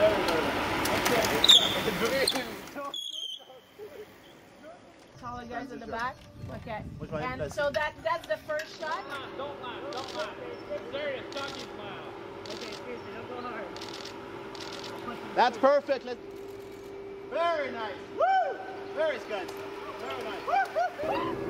nice. Very, very. Okay. Taller guys in the back. Okay. And That's- so that that's the first shot. Don't laugh, don't laugh. Serious, talking smile. Okay, seriously, don't go hard. That's perfect. Let's... Very nice. Woo! Very good. Very nice.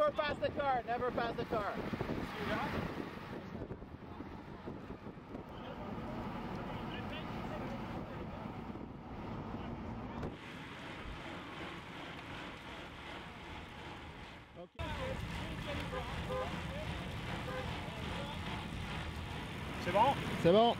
Never pass the car. Never pass the car. C'est bon? C'est bon.